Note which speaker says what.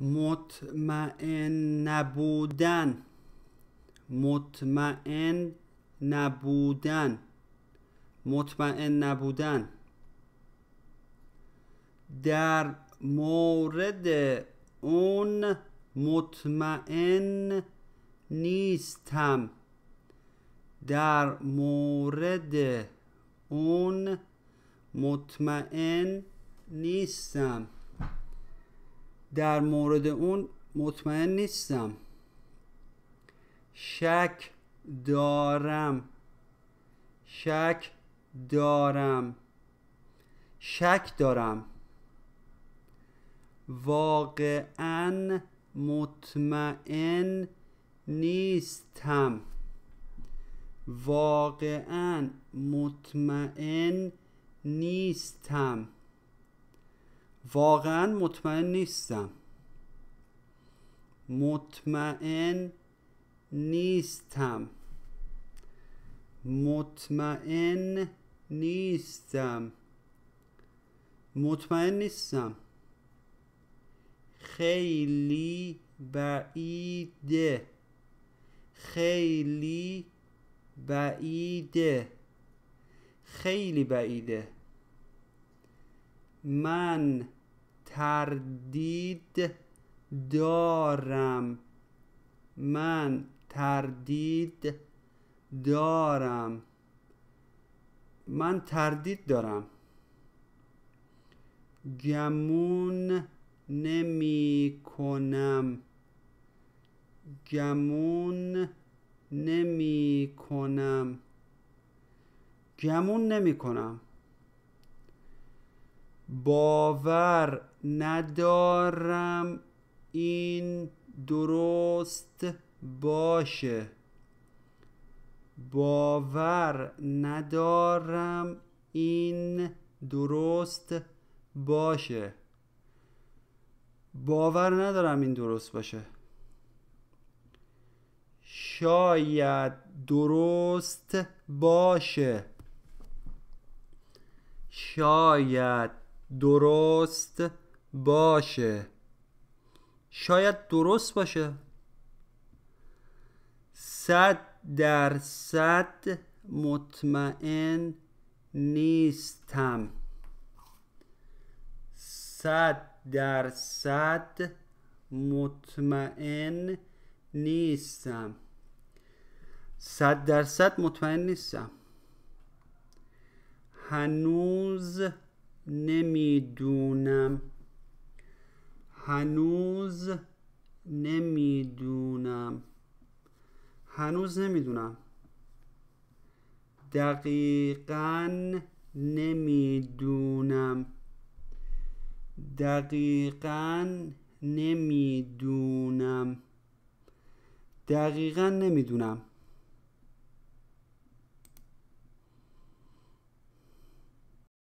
Speaker 1: مطمئن نبودن. مطمئن نبودن. مطمئن نبودن. در مورد اون مطمئن نیستم. در مورد اون مطمئن نیستم. در مورد اون مطمئن نیستم. شک دارم. شک دارم. شک دارم. واقعا مطمئن نیستم. واقعا مطمئن نیستم. واقعا مطمئن نیستم. مطمئن نیستم. مطمئن نیستم. مطمئن نیستم. خیلی بعیده. خیلی بعیده. خیلی بعیده. من تردید دارم. من تردید دارم. من تردید دارم. گمون نمی کنم. گمون نمی کنم. گمون نمی کنم. باور ندارم این درست باشه. باور ندارم این درست باشه. باور ندارم این درست باشه. شاید درست باشه. شاید درست باشه. شاید درست باشه. صد درصد مطمئن نیستم. صد درصد مطمئن نیستم. صد درصد مطمئن نیستم. هنوز نمی‌دونم. هنوز نمی‌دونم. هنوز نمی‌دونم. دقیقا نمی‌دونم. دقیقا نمی‌دونم. دقیقا نمی‌دونم.